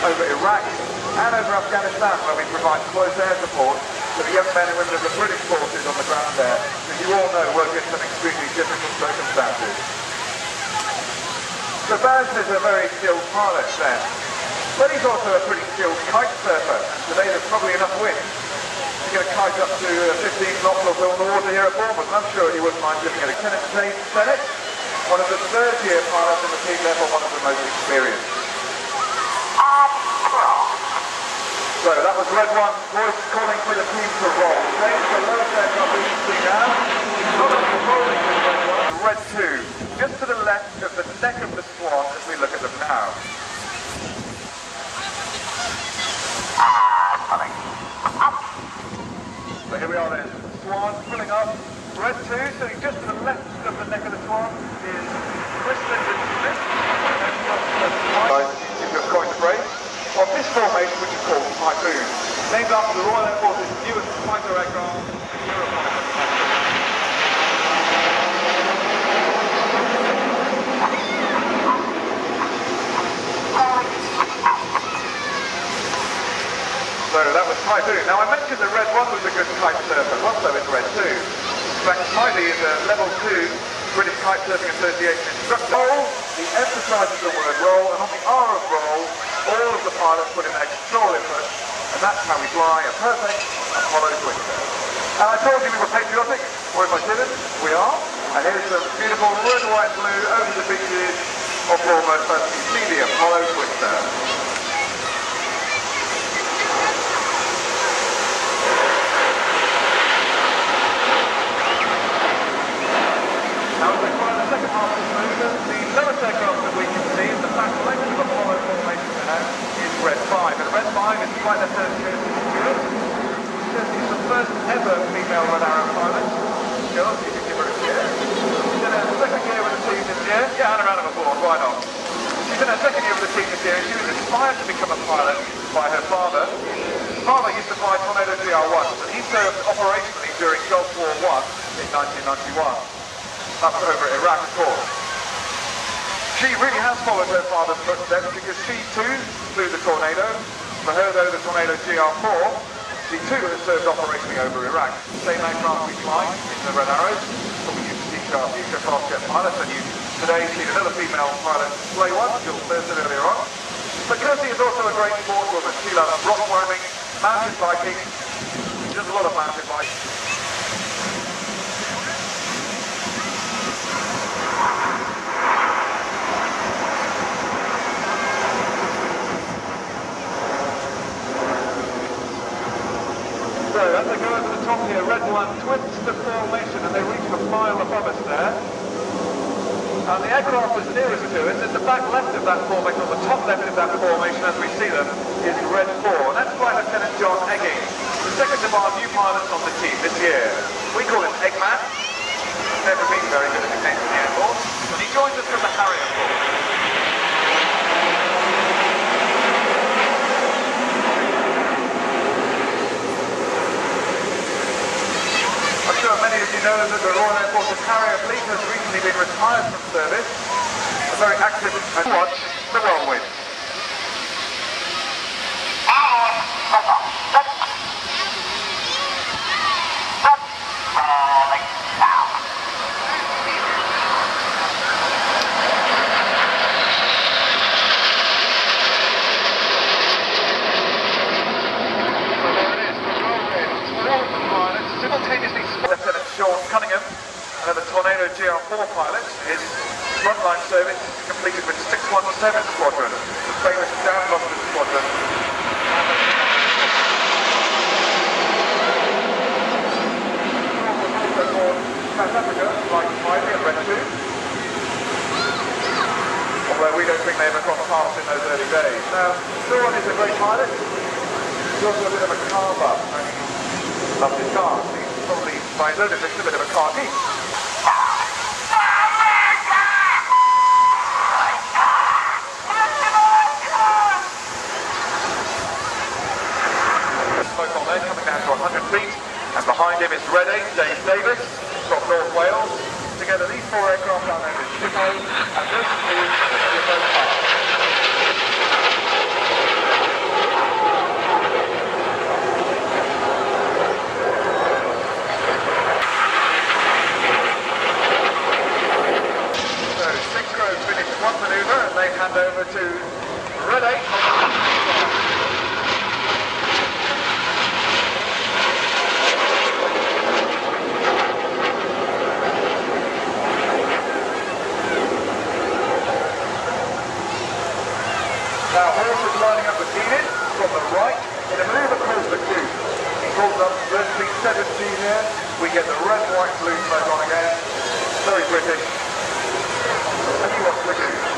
over Iraq and over Afghanistan where we provide close air support to the young men and women of the British forces on the ground there, as you all know work in some extremely difficult circumstances. So Baz is a very skilled pilot then, but he's also a pretty skilled kite surfer, today there's probably enough wind to get a kite up to uh, 15 knots or so on the water here at Bournemouth, and I'm sure he wouldn't mind looking at it. Lieutenant James one of the third year pilots in the team, therefore one of the most experienced. So that was Red One voice calling for the team to roll. James, the aircraft we can now. Red Red Two, just to the left of the neck of the Swan as we look at them now. So here we are then. Swan pulling up. Red 2, sitting just to the left of the neck of the Swan is Chris Linden Smith. Guys, if you're coin to break. On this formation, which is called Typhoon, named after the Royal Air Force's newest fighter aircraft, the Eurofighter. So that was Typhoon. Now I mentioned the Red 1 was a good kite surfer, well so is Red 2. In fact, is a level 2 British Kite Surfing Association instructor. Roll, he emphasises the word roll, and on the R of roll, all of the pilots put in control input, and that's how we fly a perfect Apollo Twister. And I told you we were patriotic, or if I didn't, we are. And here's the beautiful red, white, blue over the beaches of Bournemouth as you see the Apollo Twister. Now, as we find the second half the lowest aircraft that we can see the back of formation is Red 5. And Red 5 is Flight. Kirsty's the first ever female Red Arrow pilot. Her. She's in her second year with the team this year. Yeah, and a round of applause, why not? She's in her second year with the team this year. She was inspired to become a pilot by her father. His father used to fly Tornado GR1, and he served operationally during Gulf War I in 1991 up over Iraq, of course. She really has followed her father's footsteps because she too flew the Tornado. For her though, the Tornado GR4, she too has served operationally over Iraq. Same aircraft we fly in the Red Arrows, but we used to teach our future fast jet pilots and you today see another female pilot play one, Jill Thurston earlier on. But Kirsty is also a great sportswoman. She loves rock climbing, mountain biking, she does a lot of mountain biking. So as over here, red one twists the formation and they reach a mile above us there. And the aircraft that's nearest to us, in the back left of that formation, on the top left of that formation as we see them, is red 4. And that's Flight Lieutenant Jon Egging, the second of our new pilots on the team this year. We call him Eggman. He's never been very good at the the Air Force. And he joins us from the Harrier Force. I'm sure many of you know that the Royal Air Force's Harrier fleet has recently been retired from service. A very active and watch the whirlwind. So there it is, the whirlwind. Twelve pilots simultaneously Lieutenant Sean Cunningham, and the Tornado GR4 pilot, his frontline service completed with 617 Squadron, the famous Dan Boston Squadron. South Africa, like Ivy and 2. Although we don't think they ever crossed paths in those early days. Now, Sean is a great pilot. He's also a bit of a car buff. He loves his cars. He's probably, by his own admission, a bit of a car geek. 1200 feet, and behind him is Red 8, Dave Davis from North Wales. Together, these four aircraft are known as Gypo, and this is the Gypo Park. one manoeuvre and they hand over to Red 8 Now Hereford lining up with Enid from the right in a manoeuvre across the cube. He calls up Leslie 17 here. We get the red, white, blue flag on again. Very British. And you want to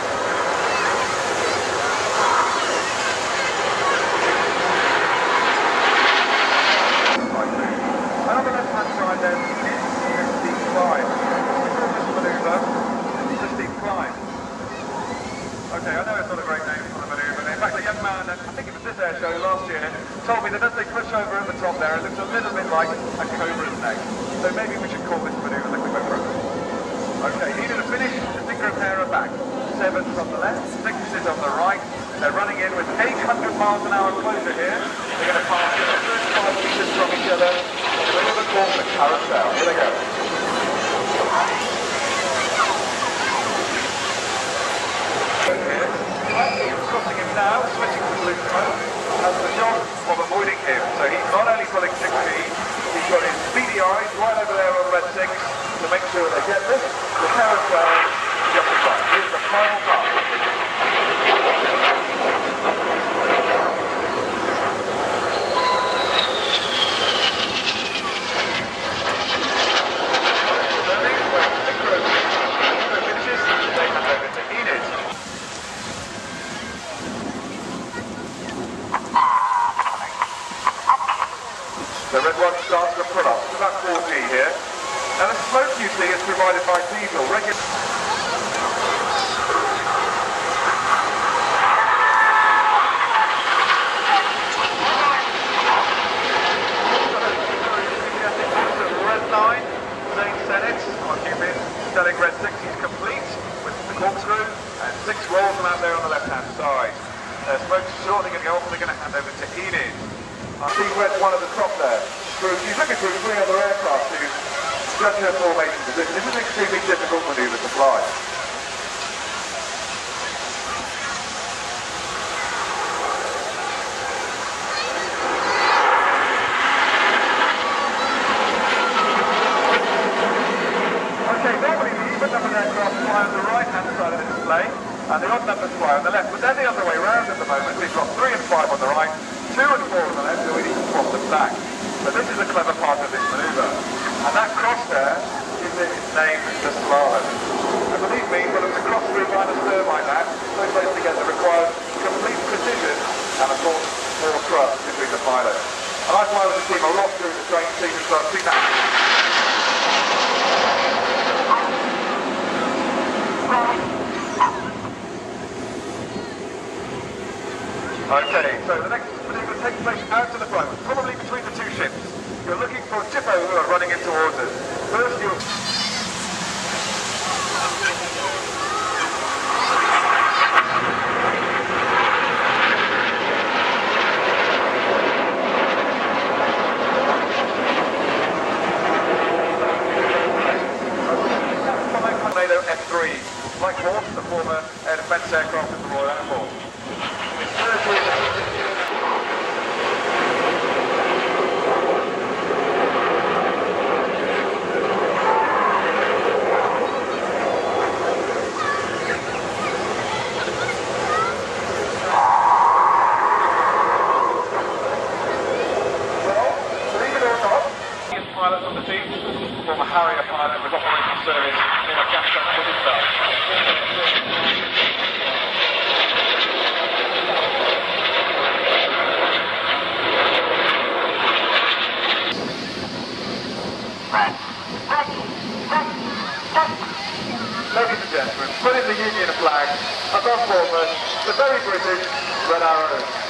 So maybe we should call this manoeuvre the cobra. Okay, needed a finish, of hair are back. Seven's on the left, sixes on the right. They're running in with 800 miles an hour closure here. They're going to pass just 35 meters from each other. The manoeuvre called the carousel. Here they go. Here, crossing him now, switching to blue smoke, has the job of avoiding him. So he's not only pulling 6 feet, he's got his speedy eyes right over there on red 6 to make sure they get this. The carousel just in front. Here's the final Enid. The red one starts to pull up. It's about 4G here. And the smoke you see is provided by diesel. Regular. Red line, Zane Senate on Cupid, selling red 6 complete with the corkscrew and six rolls out there on the left hand side. Shortly going to they're going to hand over to Enid. I see red one at the top there. Through, she's looking through three other aircraft her formation position. This is an extremely difficult manoeuvre to fly. Okay, normally the even numbered aircraft fly on the right-hand side of the display, and the odd numbers fly on the left, but they're the other way round at the moment. We've got three and five on the right, two and four on the left, so we need to swap them back. But this is a clever part of this manoeuvre. And that cross there is its name, the slalom. And believe me, for them to cross through line of stern like that, so close together, requires complete precision and of course more trust between the pilot. And I fly with the team a lot during the training season, so I've seen that Okay, so the next maneuver takes place out to the front, probably between the two ships. You're looking for Gypo who are running in towards us. First you'll... Tornado F3, like Morse, the former air defence aircraft of the Royal Air Force. It's surgery Well, believe it or not, he is pilot of the team, former Harrier pilot with operating service in Afghanistan and Pakistan. Ladies and gentlemen, put in the Union flag above Bournemouth, the very British Red Arrows.